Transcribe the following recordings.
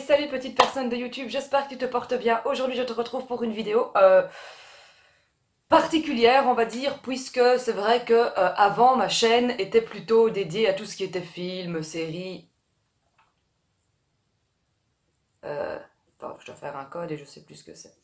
Salut petite personne de YouTube, j'espère que tu te portes bien. Aujourd'hui, je te retrouve pour une vidéo euh, particulière, on va dire, puisque c'est vrai que euh, avant ma chaîne était plutôt dédiée à tout ce qui était film, série. Euh, je dois faire un code et je sais plus ce que c'est.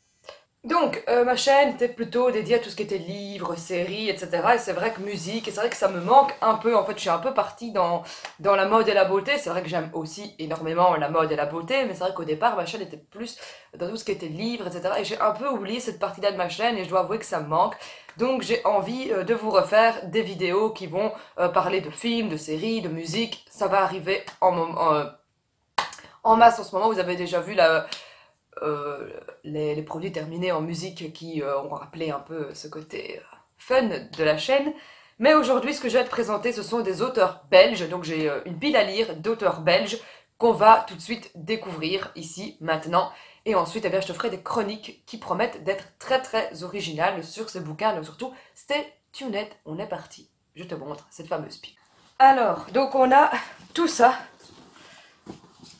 Donc, euh, ma chaîne était plutôt dédiée à tout ce qui était livres, séries, etc. Et c'est vrai que musique, et c'est vrai que ça me manque un peu. En fait, je suis un peu partie dans, la mode et la beauté. C'est vrai que j'aime aussi énormément la mode et la beauté, mais c'est vrai qu'au départ, ma chaîne était plus dans tout ce qui était livres, etc. Et j'ai un peu oublié cette partie-là de ma chaîne, et je dois avouer que ça me manque. Donc, j'ai envie euh, de vous refaire des vidéos qui vont euh, parler de films, de séries, de musique. Ça va arriver en masse en ce moment. Vous avez déjà vu la euh, les, produits terminés en musique qui euh, ont rappelé un peu ce côté euh, fun de la chaîne. Mais aujourd'hui, ce que je vais te présenter, ce sont des auteurs belges. Donc j'ai une pile à lire d'auteurs belges qu'on va tout de suite découvrir ici, maintenant. Et ensuite, eh bien, je te ferai des chroniques qui promettent d'être très très originales sur ces bouquins. Donc surtout, stay tuned, on est parti. Je te montre cette fameuse pile. Alors, donc on a tout ça.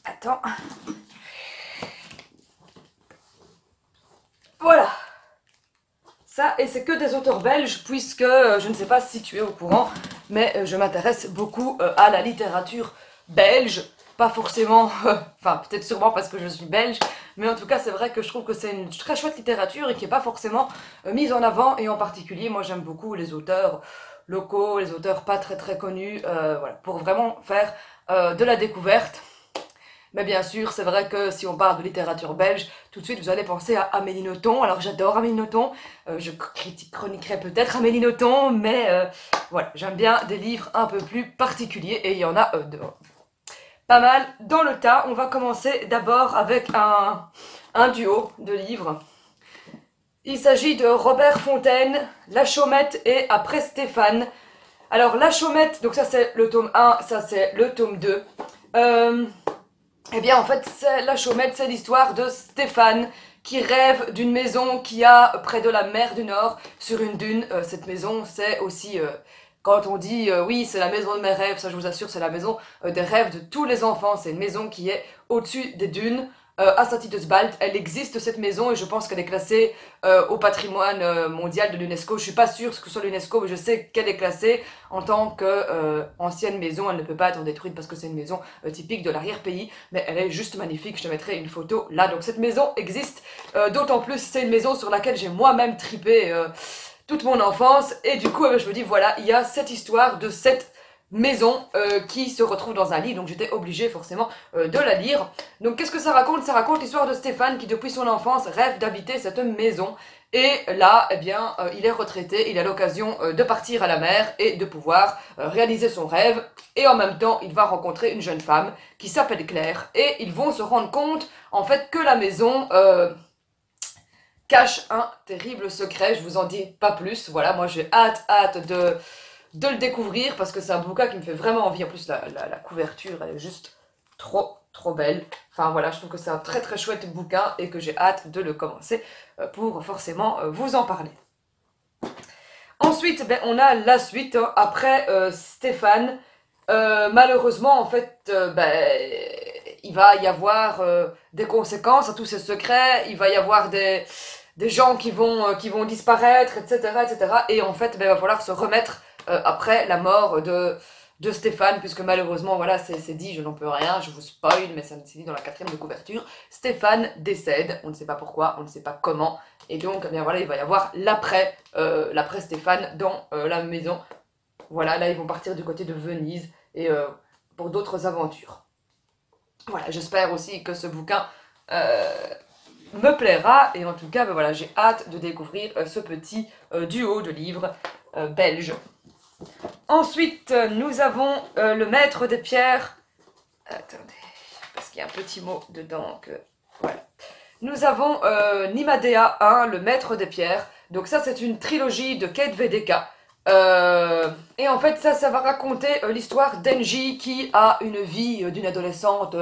Attends, Voilà. Ça, et c'est que des auteurs belges, puisque euh, je ne sais pas si tu es au courant, mais euh, je m'intéresse beaucoup euh, à la littérature belge. Pas forcément, enfin peut-être sûrement parce que je suis belge, mais en tout cas c'est vrai que je trouve que c'est une très chouette littérature et qui n'est pas forcément mise en avant. Et en particulier, moi j'aime beaucoup les auteurs locaux, les auteurs pas très très connus, voilà, pour vraiment faire de la découverte. Mais bien sûr, c'est vrai que si on parle de littérature belge, tout de suite vous allez penser à Amélie Nothomb. Alors j'adore Amélie Nothomb, euh, je critique, chroniquerai peut-être Amélie Nothomb, mais euh, voilà, j'aime bien des livres un peu plus particuliers et il y en a euh, pas mal dans le tas. On va commencer d'abord avec un, un duo de livres. Il s'agit de Robert Fontaine, La Chaumette et Après Stéphane. Alors La Chaumette, donc ça c'est le tome 1, ça c'est le tome 2. Euh, eh bien, en fait, la chaumette, c'est l'histoire de Stéphane qui rêve d'une maison qui a près de la mer du Nord, sur une dune. Euh, cette maison, c'est aussi... Euh, quand on dit euh, oui, c'est la maison de mes rêves, ça je vous assure, c'est la maison des rêves de tous les enfants. C'est une maison qui est au-dessus des dunes euh, à Saint-Tite-de-Sbalt. Elle existe cette maison et je pense qu'elle est classée euh, au patrimoine euh, mondial de l'UNESCO. Je suis pas sûre ce que soit l'UNESCO, mais je sais qu'elle est classée en tant qu'ancienne maison. Elle ne peut pas être détruite parce que c'est une maison typique de l'arrière-pays, mais elle est juste magnifique. Je te mettrai une photo là. Donc cette maison existe. D'autant plus, c'est une maison sur laquelle j'ai moi-même tripé toute mon enfance. Et du coup, eh ben, je me dis, voilà, il y a cette histoire de cette maison euh, qui se retrouve dans un lit, donc j'étais obligée forcément euh, de la lire. Donc qu'est-ce que ça raconte? Ça raconte l'histoire de Stéphane qui depuis son enfance rêve d'habiter cette maison. Et là, eh bien, euh, il est retraité, il a l'occasion de partir à la mer et de pouvoir réaliser son rêve. Et en même temps, il va rencontrer une jeune femme qui s'appelle Claire. Et ils vont se rendre compte, en fait, que la maison cache un terrible secret. Je vous en dis pas plus. Voilà, moi j'ai hâte, hâte de de le découvrir parce que c'est un bouquin qui me fait vraiment envie. En plus, la, couverture, elle est juste trop, trop belle. Enfin voilà, je trouve que c'est un très très chouette bouquin et que j'ai hâte de le commencer euh, pour forcément euh, vous en parler. Ensuite, ben, on a la suite. Hein. Après euh, Stéphane, malheureusement, en fait, ben, il va y avoir des conséquences à tous ces secrets. Il va y avoir des, des gens qui vont, qui vont disparaître, etc., etc. Et en fait, ben, il va falloir se remettre euh, après la mort de, de Stéphane, puisque malheureusement, voilà, c'est dit, je n'en peux rien, je vous spoil, mais ça s'est dit dans la quatrième de couverture, Stéphane décède, on ne sait pas pourquoi, on ne sait pas comment, et donc, eh bien voilà, il va y avoir l'après, euh, Stéphane dans euh, la maison. Voilà, là, ils vont partir du côté de Venise, et pour d'autres aventures. Voilà, j'espère aussi que ce bouquin me plaira, et en tout cas, ben voilà, j'ai hâte de découvrir ce petit duo de livres belges. Ensuite, nous avons euh, le maître des pierres. Attendez, parce qu'il y a un petit mot dedans. Que... Voilà. Nous avons euh, Nimadea 1, le maître des pierres. Donc ça, c'est une trilogie de Kate Vedeka. Euh, et en fait, ça, ça va raconter l'histoire d'Enji qui a une vie d'une adolescente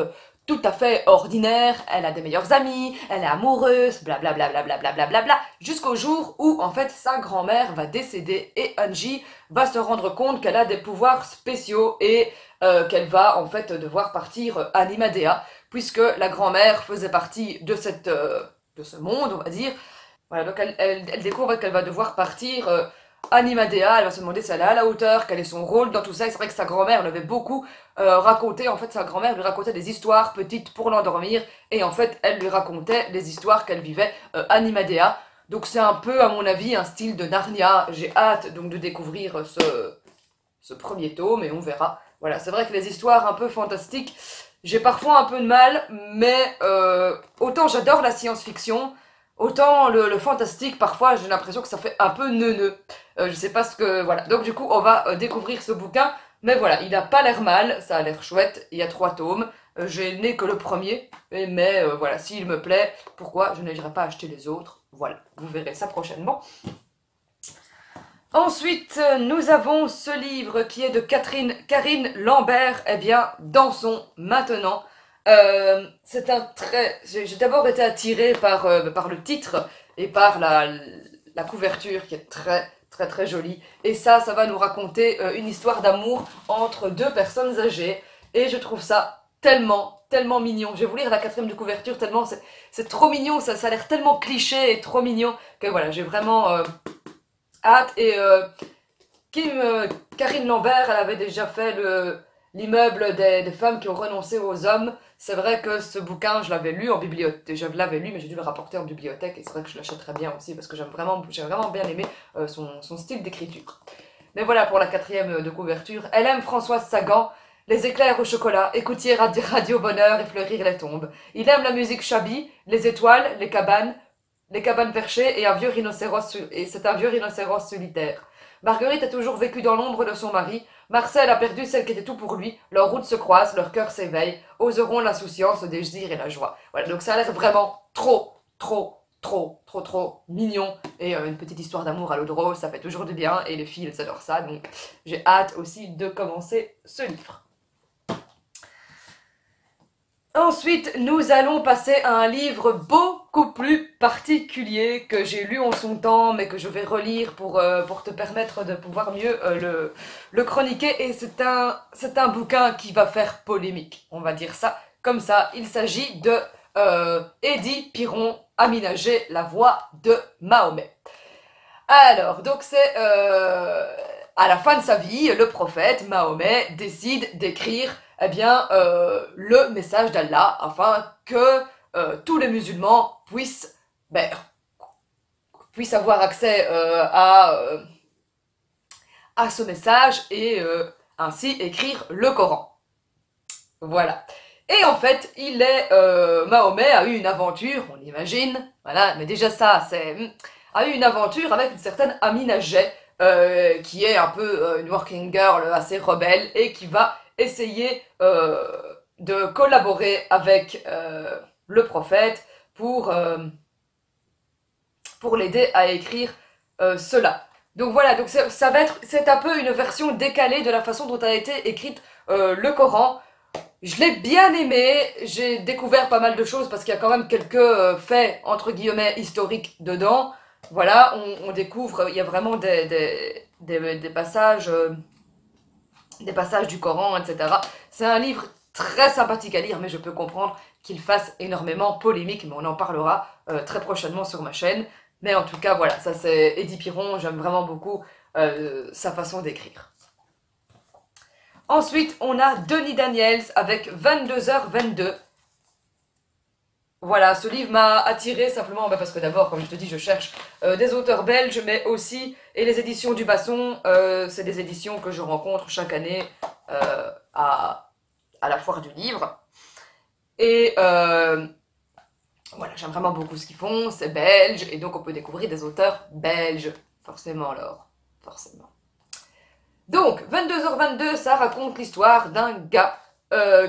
tout à fait ordinaire, elle a des meilleurs amis, elle est amoureuse, blablabla, blablabla, bla, bla, jusqu'au jour où en fait sa grand-mère va décéder et Angie va se rendre compte qu'elle a des pouvoirs spéciaux et euh, qu'elle va en fait devoir partir à Nimadea puisque la grand-mère faisait partie de, cette, euh, de ce monde, on va dire. Voilà, donc elle, elle, découvre qu'elle va devoir partir euh, Animadea, elle va se demander si elle est à la hauteur, quel est son rôle dans tout ça. C'est vrai que sa grand-mère l'avait beaucoup euh, raconté. En fait, sa grand-mère lui racontait des histoires petites pour l'endormir. Et en fait, elle lui racontait les histoires qu'elle vivait euh, Animadea. Donc c'est un peu, à mon avis, un style de Narnia. J'ai hâte donc de découvrir ce, ce premier tome et on verra. Voilà, c'est vrai que les histoires un peu fantastiques, j'ai parfois un peu de mal, mais euh, autant j'adore la science-fiction, autant le, fantastique, parfois j'ai l'impression que ça fait un peu neuneux. Euh, je sais pas ce que... Voilà, donc du coup on va euh, découvrir ce bouquin, mais voilà, il a pas l'air mal, ça a l'air chouette, il y a trois tomes, euh, j'ai né que le premier, mais voilà, s'il me plaît, pourquoi je n'irai pas acheter les autres? Voilà, vous verrez ça prochainement. Ensuite, nous avons ce livre qui est de Catherine Karine Lambert, eh bien, Dansons maintenant. Euh, c'est un très... J'ai d'abord été attirée par, euh, par le titre et par la, la couverture qui est très très très jolie. Et ça, ça va nous raconter euh, une histoire d'amour entre deux personnes âgées. Et je trouve ça tellement, tellement mignon. Je vais vous lire la quatrième de couverture tellement c'est trop mignon, ça, ça a l'air tellement cliché et trop mignon que voilà, j'ai vraiment hâte. Et Kim, Karine Lambert, elle avait déjà fait l'immeuble des, des femmes qui ont renoncé aux hommes. C'est vrai que ce bouquin, je l'avais lu en bibliothèque, je l'avais lu, mais j'ai dû le rapporter en bibliothèque, et c'est vrai que je l'achèterais bien aussi, parce que j'aime vraiment, j'ai vraiment bien aimé euh, son, style d'écriture. Mais voilà pour la quatrième de couverture. Elle aime Françoise Sagan, les éclairs au chocolat, écoutier radio bonheur et fleurir les tombes. Il aime la musique shabby, les étoiles, les cabanes, les cabanes perchées et un vieux rhinocéros, et c'est un vieux rhinocéros solitaire. Marguerite a toujours vécu dans l'ombre de son mari. Marcel a perdu celle qui était tout pour lui. Leurs routes se croisent, leurs cœurs s'éveillent, oseront l'insouciance, le désir et la joie. Voilà, donc ça a l'air vraiment trop, trop, trop, trop, trop mignon. Et euh, une petite histoire d'amour à l'eau de rose, ça fait toujours du bien. Et les filles, elles adorent ça. Donc j'ai hâte aussi de commencer ce livre. Ensuite, nous allons passer à un livre beaucoup plus particulier que j'ai lu en son temps, mais que je vais relire pour, euh, pour te permettre de pouvoir mieux euh, le, chroniquer. Et c'est un, un bouquin qui va faire polémique, on va dire ça comme ça. Il s'agit de euh, Eddie Piron, aménager la voix de Mahomet. Alors, donc c'est à la fin de sa vie, le prophète Mahomet décide d'écrire eh bien, euh, le message d'Allah afin que euh, tous les musulmans puissent, ben, puissent avoir accès euh, à, à ce message et ainsi écrire le Coran. Voilà. Et en fait, il est, Mahomet a eu une aventure, on imagine, voilà, mais déjà ça, c'est, hmm, a eu une aventure avec une certaine Amina qui est un peu une working girl assez rebelle et qui va essayer euh, de collaborer avec euh, le prophète pour, euh, pour l'aider à écrire cela. Donc voilà, donc ça va être, c'est un peu une version décalée de la façon dont a été écrite le Coran. Je l'ai bien aimé, j'ai découvert pas mal de choses parce qu'il y a quand même quelques faits, entre guillemets, historiques dedans. Voilà, on, découvre, il y a vraiment des, des, des passages des passages du Coran, etc. C'est un livre très sympathique à lire, mais je peux comprendre qu'il fasse énormément polémique, mais on en parlera euh, très prochainement sur ma chaîne. Mais en tout cas, voilà, ça c'est Eddie Piron, j'aime vraiment beaucoup euh, sa façon d'écrire. Ensuite, on a Denis Daniels avec 22h22. Voilà, ce livre m'a attiré simplement bah, parce que d'abord, comme je te dis, je cherche euh, des auteurs belges, mais aussi, et les éditions du Basson, euh, c'est des éditions que je rencontre chaque année euh, à, à, la foire du livre. Et voilà, j'aime vraiment beaucoup ce qu'ils font, c'est belge, et donc on peut découvrir des auteurs belges, forcément alors, forcément. Donc, 22h22, ça raconte l'histoire d'un gars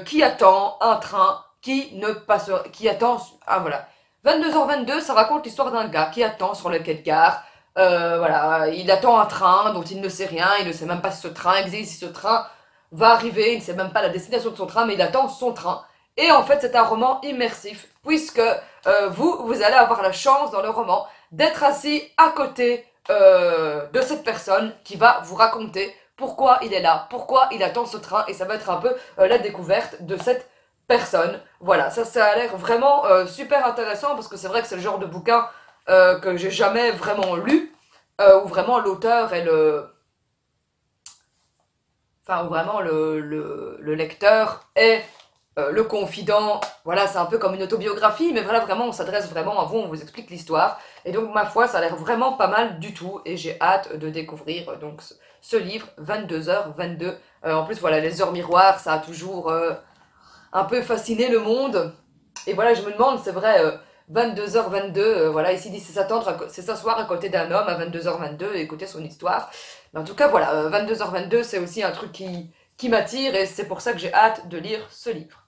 qui attend un train qui ne passe, qui attend, ah voilà, 22h22, ça raconte l'histoire d'un gars qui attend sur le quai de gare, euh, voilà, il attend un train dont il ne sait rien, il ne sait même pas si ce train existe, si ce train va arriver, il ne sait même pas la destination de son train, mais il attend son train. Et en fait, c'est un roman immersif, puisque euh, vous, vous allez avoir la chance dans le roman d'être assis à côté euh, de cette personne qui va vous raconter pourquoi il est là, pourquoi il attend ce train, et ça va être un peu la découverte de cette personne. Voilà, ça, ça a l'air vraiment euh, super intéressant parce que c'est vrai que c'est le genre de bouquin euh, que j'ai jamais vraiment lu, où vraiment l'auteur est le... Enfin, où vraiment le, le lecteur est euh, le confident, voilà, c'est un peu comme une autobiographie, mais voilà, vraiment, on s'adresse vraiment à vous, on vous explique l'histoire. Et donc, ma foi, ça a l'air vraiment pas mal du tout, et j'ai hâte de découvrir euh, donc ce, livre, 22h22. Euh, en plus, voilà, les heures miroirs, ça a toujours un peu fasciné le monde. Et voilà, je me demande, c'est vrai, 22h22, voilà, ici dit c'est s'attendre, c'est s'asseoir à côté d'un homme à 22h22 et écouter son histoire. Mais en tout cas, voilà, 22h22, c'est aussi un truc qui, qui m'attire, et c'est pour ça que j'ai hâte de lire ce livre.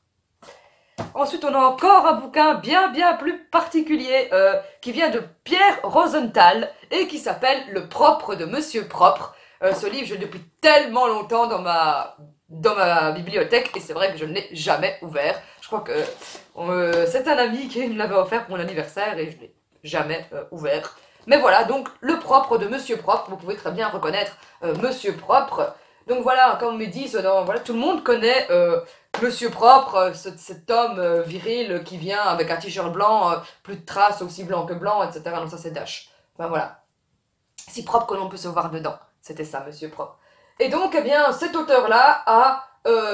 Ensuite, on a encore un bouquin bien bien plus particulier euh, qui vient de Pierre Rosenthal et qui s'appelle Le propre de Monsieur Propre. Euh, ce livre, je l'ai depuis tellement longtemps dans ma, dans ma bibliothèque et c'est vrai que je ne l'ai jamais ouvert. Je crois que euh, c'est un ami qui me l'avait offert pour mon anniversaire et je ne l'ai jamais ouvert. Mais voilà, donc le propre de Monsieur Propre, vous pouvez très bien reconnaître Monsieur Propre. Donc voilà, comme on me dit, voilà, tout le monde connaît Monsieur propre, euh, cet homme euh, viril qui vient avec un t-shirt blanc, euh, plus de traces aussi blanc que blanc, etc. Donc ça c'est Dash. Enfin voilà. Si propre que l'on peut se voir dedans. C'était ça, monsieur propre. Et donc, eh bien, cet auteur-là a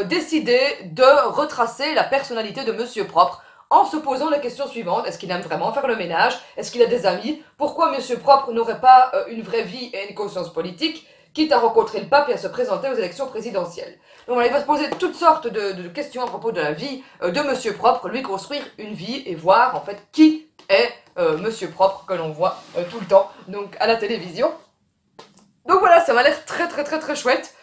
décidé de retracer la personnalité de monsieur propre en se posant la question suivante. Est-ce qu'il aime vraiment faire le ménage? Est-ce qu'il a des amis? Pourquoi monsieur propre n'aurait pas une vraie vie et une conscience politique quitte à rencontrer le pape et à se présenter aux élections présidentielles? Donc il va se poser toutes sortes de, questions à propos de la vie euh, de Monsieur Propre, lui construire une vie et voir en fait qui est euh, Monsieur Propre que l'on voit euh, tout le temps donc à la télévision. Donc voilà, ça m'a l'air très très très très chouette.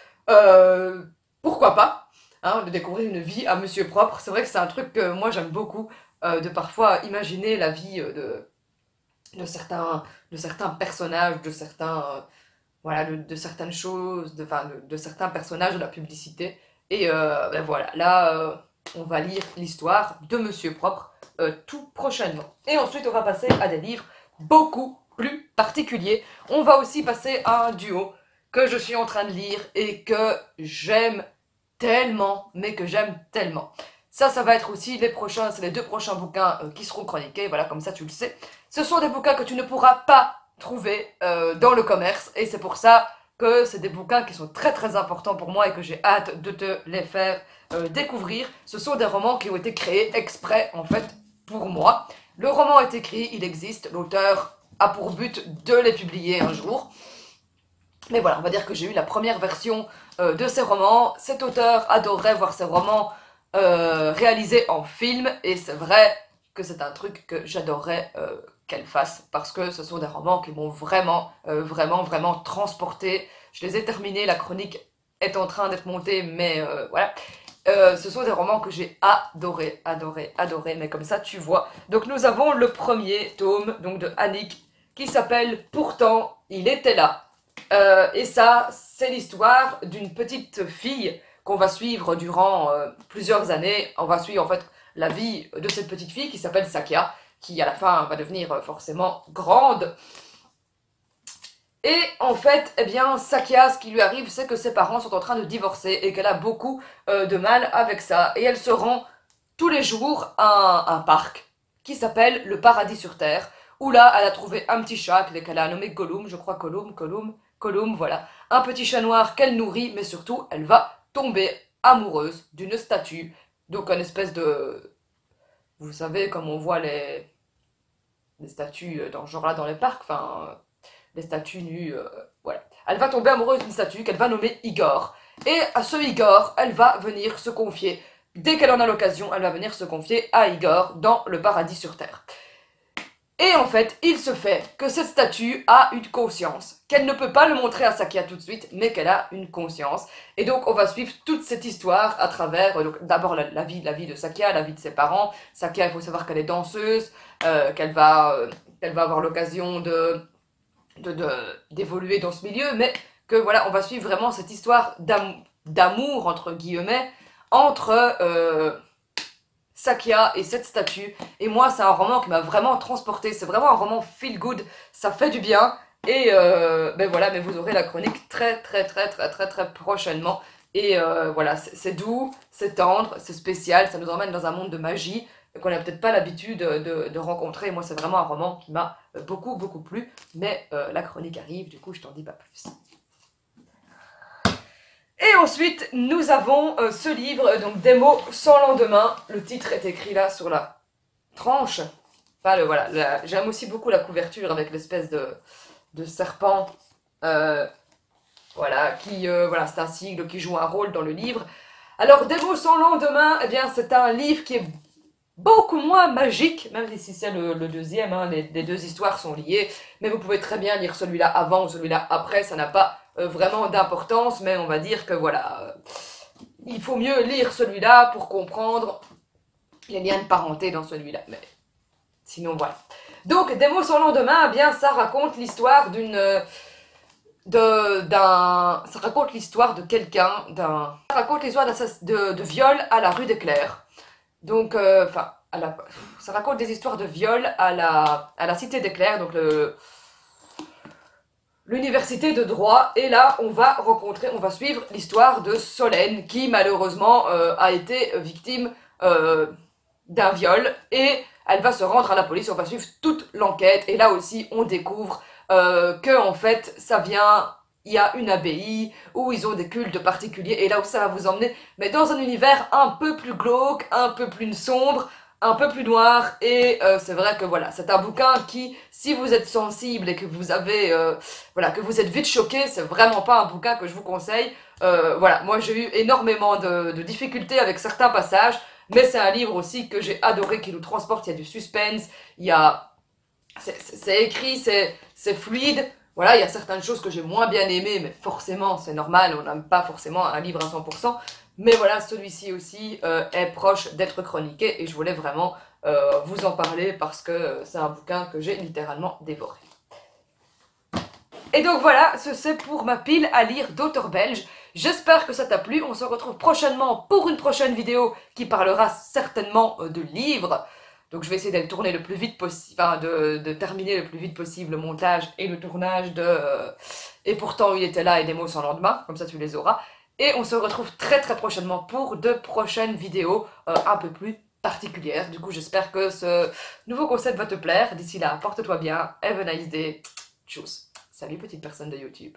pourquoi pas hein, de découvrir une vie à Monsieur Propre. C'est vrai que c'est un truc que moi j'aime beaucoup de parfois imaginer la vie de, de, certains, de certains personnages, de certains voilà, de, certaines choses, de, de, de, certains personnages de la publicité. Et euh, ben voilà, là, euh, on va lire l'histoire de Monsieur Propre euh, tout prochainement. Et ensuite, on va passer à des livres beaucoup plus particuliers. On va aussi passer à un duo que je suis en train de lire et que j'aime tellement, mais que j'aime tellement. Ça, ça va être aussi les prochains, c'est les deux prochains bouquins qui seront chroniqués, voilà, comme ça tu le sais. Ce sont des bouquins que tu ne pourras pas trouver euh, dans le commerce. Et c'est pour ça que c'est des bouquins qui sont très très importants pour moi et que j'ai hâte de te les faire euh, découvrir. Ce sont des romans qui ont été créés exprès en fait pour moi. Le roman est écrit, il existe, l'auteur a pour but de les publier un jour. Mais voilà, on va dire que j'ai eu la première version euh, de ces romans. Cet auteur adorait voir ses romans réalisés en film et c'est vrai que c'est un truc que j'adorais qu'elle fasse parce que ce sont des romans qui m'ont vraiment, euh, vraiment, vraiment transporté. Je les ai terminés, la chronique est en train d'être montée, mais euh, voilà. Euh, ce sont des romans que j'ai adoré, adoré, adoré, mais comme ça tu vois. Donc nous avons le premier tome de Annick qui s'appelle Pourtant il était là. et ça, c'est l'histoire d'une petite fille qu'on va suivre durant plusieurs années. On va suivre en fait la vie de cette petite fille qui s'appelle Sakia qui à la fin va devenir euh, forcément grande. Et en fait, eh bien, Sakia, ce qui lui arrive, c'est que ses parents sont en train de divorcer et qu'elle a beaucoup euh, de mal avec ça. Et elle se rend tous les jours à un, parc qui s'appelle le Paradis sur Terre, où là, elle a trouvé un petit chat qu'elle a nommé Gollum, je crois Gollum, Gollum, Gollum, voilà. Un petit chat noir qu'elle nourrit, mais surtout, elle va tomber amoureuse d'une statue, donc une espèce de... Vous savez, comme on voit les, statues euh, dans ce genre-là dans les parcs, enfin, des statues nues, euh, voilà. Elle va tomber amoureuse d'une statue qu'elle va nommer Igor. Et à ce Igor, elle va venir se confier. Dès qu'elle en a l'occasion, elle va venir se confier à Igor dans le paradis sur Terre. Et en fait, il se fait que cette statue a une conscience, qu'elle ne peut pas le montrer à Sakia tout de suite, mais qu'elle a une conscience. Et donc, on va suivre toute cette histoire à travers, d'abord la, vie, la vie de Sakia, la vie de ses parents. Sakia, il faut savoir qu'elle est danseuse, euh, qu'elle va, euh, va avoir l'occasion de, d'évoluer dans ce milieu, mais que voilà, on va suivre vraiment cette histoire d'amour, entre guillemets, entre... Euh, Sakia et cette statue. Et moi, c'est un roman qui m'a vraiment transporté. C'est vraiment un roman feel good. Ça fait du bien. Et ben voilà, mais vous aurez la chronique très très très très très très prochainement. Et euh, voilà, c'est doux, c'est tendre, c'est spécial, ça nous emmène dans un monde de magie qu'on n'a peut-être pas l'habitude de, rencontrer. Moi, c'est vraiment un roman qui m'a beaucoup, beaucoup plu. Mais euh, la chronique arrive, du coup, je t'en dis pas plus. Et ensuite, nous avons euh, ce livre, donc Des sans lendemain. Le titre est écrit là sur la tranche. Voilà, j'aime aussi beaucoup la couverture avec l'espèce de, serpent voilà, qui, euh, voilà, c'est un sigle qui joue un rôle dans le livre. Alors, Des sans lendemain, eh bien, c'est un livre qui est beaucoup moins magique, même si c'est le, deuxième, hein, les, deux histoires sont liées, mais vous pouvez très bien lire celui-là avant ou celui-là après, ça n'a pas euh, vraiment d'importance, mais on va dire que voilà, euh, il faut mieux lire celui-là pour comprendre les liens de parenté dans celui-là, mais sinon voilà. Donc, Des mots sans lendemain, eh bien, ça raconte l'histoire d'une d'un... Ça raconte l'histoire de quelqu'un, d'un... Ça raconte l'histoire de, de viol à la rue des Clercs. Donc, euh, enfin, ça raconte des histoires de viol à la, à la cité des Clercs, donc le... L'université de droit, et là on va rencontrer, on va suivre l'histoire de Solène qui malheureusement euh, a été victime euh, d'un viol. Et elle va se rendre à la police, on va suivre toute l'enquête. Et là aussi on découvre euh, que en fait ça vient il y a une abbaye où ils ont des cultes particuliers. Et là où ça va vous emmener mais dans un univers un peu plus glauque, un peu plus sombre, un peu plus noir et euh, c'est vrai que voilà c'est un bouquin qui si vous êtes sensible et que vous avez euh, voilà que vous êtes vite choqué c'est vraiment pas un bouquin que je vous conseille voilà moi j'ai eu énormément de, de difficultés avec certains passages mais c'est un livre aussi que j'ai adoré qui nous transporte il y a du suspense il y a c'est écrit, c'est fluide. Voilà, il y a certaines choses que j'ai moins bien aimées, mais forcément, c'est normal, on n'aime pas forcément un livre à 100%. Mais voilà, celui-ci aussi euh, est proche d'être chroniqué et je voulais vraiment euh, vous en parler parce que c'est un bouquin que j'ai littéralement dévoré. Et donc voilà, ce c'est pour ma pile à lire d'auteurs belges. J'espère que ça t'a plu, on se retrouve prochainement pour une prochaine vidéo qui parlera certainement euh, de livres. Donc je vais essayer de tourner le plus vite possible, enfin de, terminer le plus vite possible le montage et le tournage de euh, Et pourtant il était là et des mots sans lendemain, comme ça tu les auras. Et on se retrouve très très prochainement pour de prochaines vidéos euh, un peu plus particulières. Du coup j'espère que ce nouveau concept va te plaire. D'ici là, porte-toi bien, have a nice day, tchuss. Salut petite personne de YouTube.